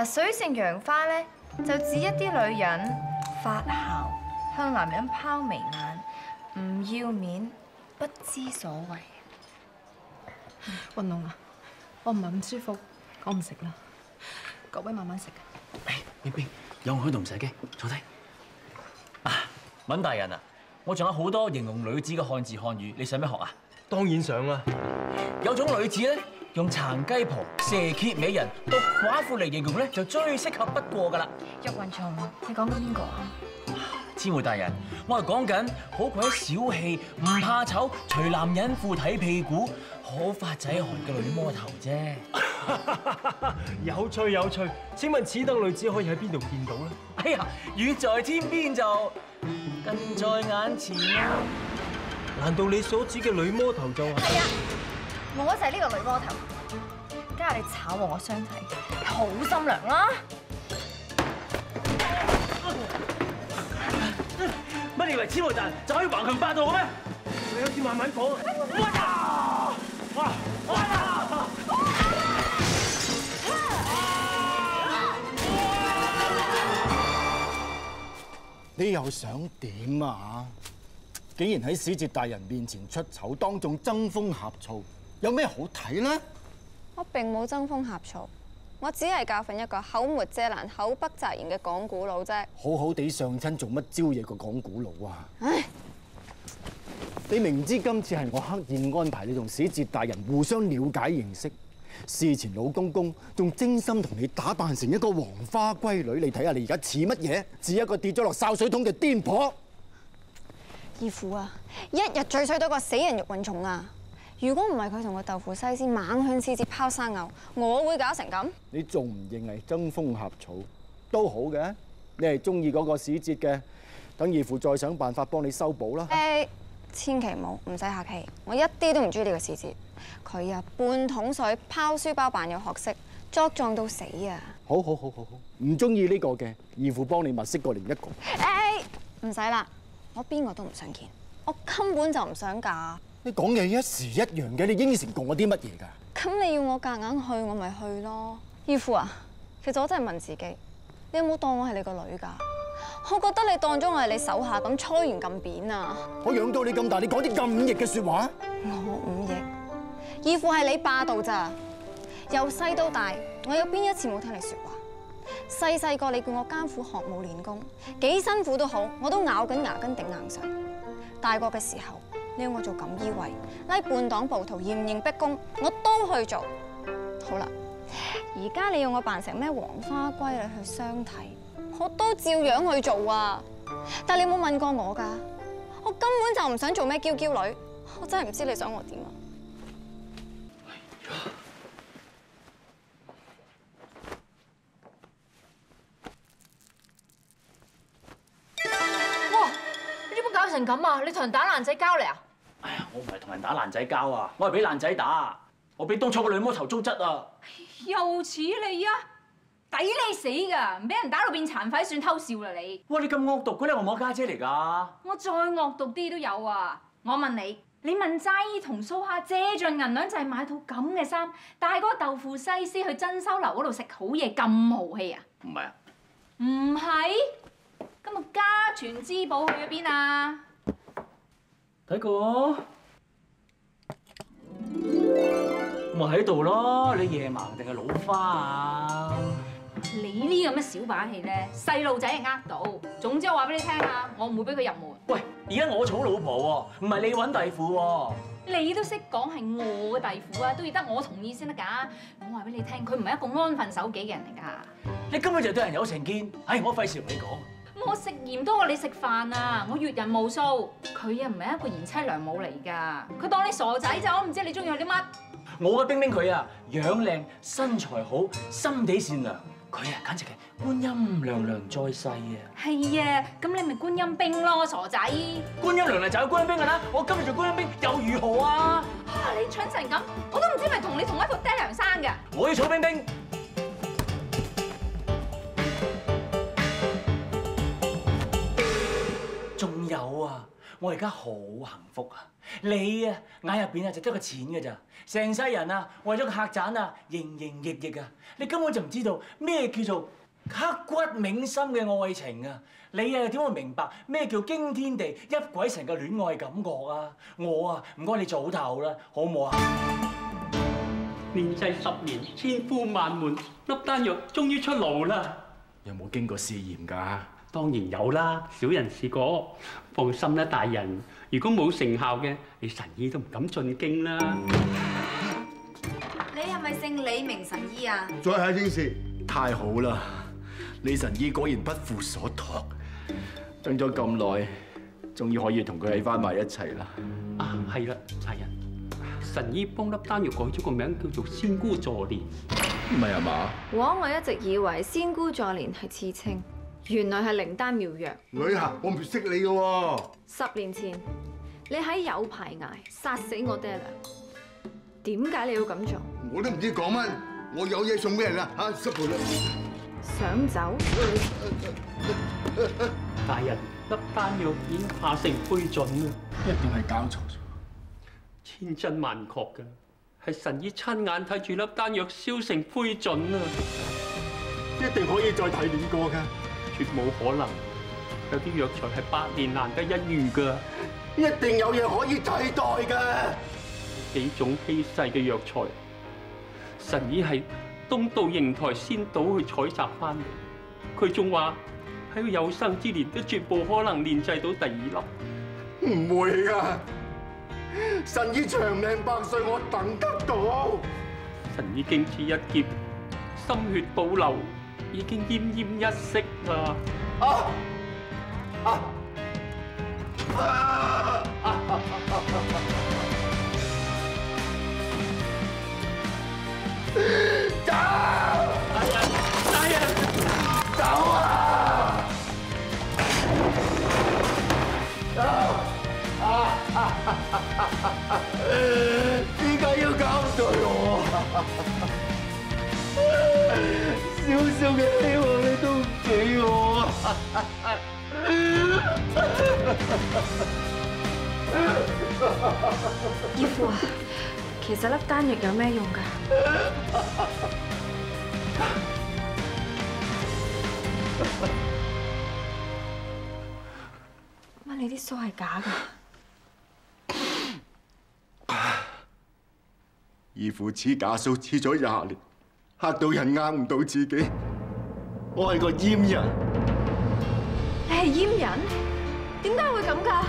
嗱，水性楊花咧，就指一啲女人發姣，向男人拋眉眼，唔要面，不知所謂。運動啊，我唔係唔舒服，我唔食啦。各位慢慢食。冰冰，有我喺度唔使驚，坐低。啊，敏大人啊，我仲有好多形容女子嘅漢字漢語，你想咩學啊？當然想啦。有種女子咧，用殘雞婆、蛇蝎美人、毒寡婦嚟形容咧，就最適合不過噶啦。玉雲松，你講緊邊個啊？千惠大人，我係講緊好鬼小氣、唔怕醜、除男人褲睇屁股、好發仔寒嘅女魔頭啫。有趣有趣。請問此等女子可以喺邊度見到咧？哎呀，遠在天邊就近在眼前啦。難道你所指嘅女魔頭就係？我就係呢個女魔頭。家下你炒和我相睇，好心涼啦。乜你以為千惠大人就可以橫行霸道嘅咩？你好似慢慢講啊！哇！哇！你又想點啊？竟然喺使節大人面前出醜，當眾爭風呷醋，有咩好睇呢？我並冇爭風呷醋，我只係教訓一個口沒遮攔、口不擇言嘅講古佬啫。好好地上親做乜招惹個講古佬啊？唉，你明知今次係我刻意安排你同史哲大人互相了解認識，事前老公公仲精心同你打扮成一個黃花閨女，你睇下你而家似乜嘢？似一個跌咗落潲水桶嘅癲婆。義父啊，一日最衰多個死人肉雲蟲啊！如果唔係佢同個豆腐西施猛向使節拋生牛，我會搞成咁？你仲唔認係爭風呷草都好嘅？你係中意嗰個使節嘅，等義父再想辦法幫你修補啦。誒，千祈唔好，唔使客氣，我一啲都唔中意呢個使節。佢啊，半桶水拋書包扮有學識，作狀到死啊！好好好好好，唔中意呢個嘅，義父幫你物色過另一個。誒，唔使啦，我邊個都唔想見，我根本就唔想嫁。你講嘢一時一樣嘅，你應承過我啲乜嘢㗎？咁你要我夾硬去，我咪去咯。義父啊，其實我真係問自己，你有冇當我係你個女㗎？我覺得你當咗我係你手下咁，搓圓咁扁啊！我養到你咁大，你講啲咁忤逆嘅説話？我忤逆，義父係你霸道咋？由細到大，我有邊一次冇聽你説話？細細個你叫我艱苦學武練功，幾辛苦都好，我都咬緊牙根頂硬上。大個嘅時候，你要我做锦衣卫，拉半党暴徒严刑逼供，我都去做。好啦，而家你要我扮成咩黄花闺女去相睇，我都照样去做啊！但你有冇问过我噶？我根本就唔想做咩娇娇女，我真系唔知你想我点啊！成咁啊？你同人打爛仔交嚟啊？哎呀，我唔係同人打爛仔交啊，我係俾爛仔打，我俾當初個女魔頭糟質啊！又似你啊！抵你死㗎，俾人打到變殘廢算偷笑啦你！哇，你咁惡毒嘅咧，我我家姐嚟㗎。我再惡毒啲都有啊！我問你，你問齋姨同蘇蝦借盡銀兩就係買套咁嘅衫，帶嗰個豆腐西施去珍饈樓嗰度食好嘢咁豪氣啊？唔係啊，唔係，咁啊家傳之寶去咗邊啊？睇過，咪喺度咯。你夜盲定係老花啊？你呢咁嘅小把戲咧，細路仔係呃到。總之我話俾你聽啊，我唔會俾佢入門。喂，而家我娶老婆喎，唔係你揾弟婦喎。你都識講係我嘅弟婦啊，都要得我同意先得㗎。我話俾你聽，佢唔係一個安分守己嘅人嚟㗎。你根本就對人有成見。唉，我費事同你講。我食鹽多過你食飯啊！我閱人無數，佢啊唔係一個賢妻良母嚟㗎。佢當你傻仔咋，我唔知你中意佢啲乜。我嘅冰冰佢啊，樣靚，身材好，心地善良。佢啊，簡直係觀音娘娘在世啊！係啊，咁你咪觀音兵咯，傻仔！觀音娘娘就有觀音兵㗎啦，我今日做觀音兵又如何啊？啊，你蠢成咁，我都唔知咪同你同一副爹娘生嘅。我要草冰冰。我而家好幸福啊！你啊眼入邊啊就得個錢㗎咋，成世人啊為咗個客棧啊營營役役啊，你根本就唔知道咩叫做刻骨銘心嘅愛情啊！你啊點會明白咩叫驚天地泣鬼神嘅戀愛感覺啊？我啊唔該你早唞啦，好唔好啊？面世十年，千呼萬喚，粒丹藥終於出爐啦！有冇經過試驗㗎？當然有啦，小人試過。放心啦，大人，如果冇成效嘅，你神醫都唔敢進京啦。你係咪姓李名神醫啊？再下件事，太好啦！李神醫果然不負所託，等咗咁耐，終於可以同佢喺翻埋一齊啦。啊，係啦，大人，神醫幫粒丹藥改咗個名，叫做仙姑助蓮。唔係啊嘛？枉我一直以為仙姑助蓮係刺青，原來係靈丹妙藥。女啊，我唔識你嘅喎。十年前你喺有排捱殺死我爹娘，點解你要咁做？我都唔知講乜，我有嘢送俾人啦嚇，失陪啦。想走？大人，粒丹藥已經化成灰燼啦，一定係搞錯咗。千真萬確㗎，係神醫親眼睇住粒丹藥燒成灰燼啦，一定可以再提煉過㗎。絕冇可能。有啲藥材係百年難得一遇㗎，一定有嘢可以替代㗎。幾種稀世嘅藥材，神醫係東到瀛台仙島去採集翻嚟，佢仲話喺佢有生之年都絕冇可能煉製到第二粒。唔會㗎，神醫長命百歲，我等得到。神醫經此一劫，心血倒流，已經奄奄一息啦。義父啊，其實粒丹藥有咩用㗎？乜你啲須係假㗎？義父黐假數黐咗廿年，嚇到人呃唔到自己。我係個閹人，係閹人？點解會咁㗎？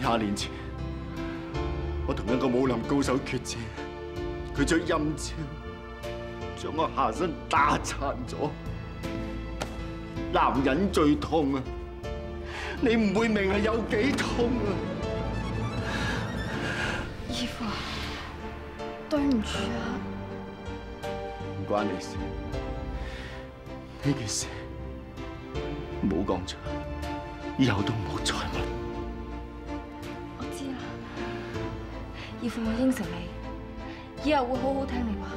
廿年前，我同一個武林高手決戰，佢將陰招將我下身打殘咗。男人最痛啊！你唔會明係有幾痛啊！義父啊，對唔住啊！唔關你事，呢件事唔好講出，以後都唔好再問。我知啦，義父，我應承你，以後會好好聽你話。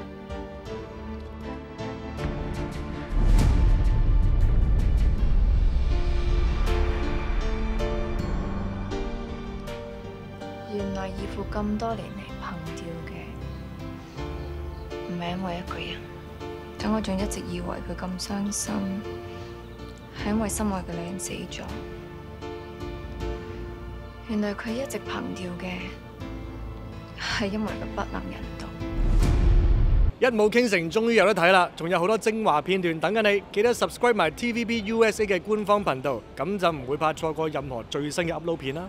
原來義父咁多年嚟憑吊嘅，唔係因為一個人。等我仲一直以為佢咁傷心，係因為心愛嘅女人死咗。原來佢一直憑吊嘅係因為佢不能人道。一舞傾城終於有得睇啦，仲有好多精華片段等緊你，記得 subscribe 埋 TVB USA 嘅官方頻道，咁就唔會怕錯過任何最新嘅 upload 片啦。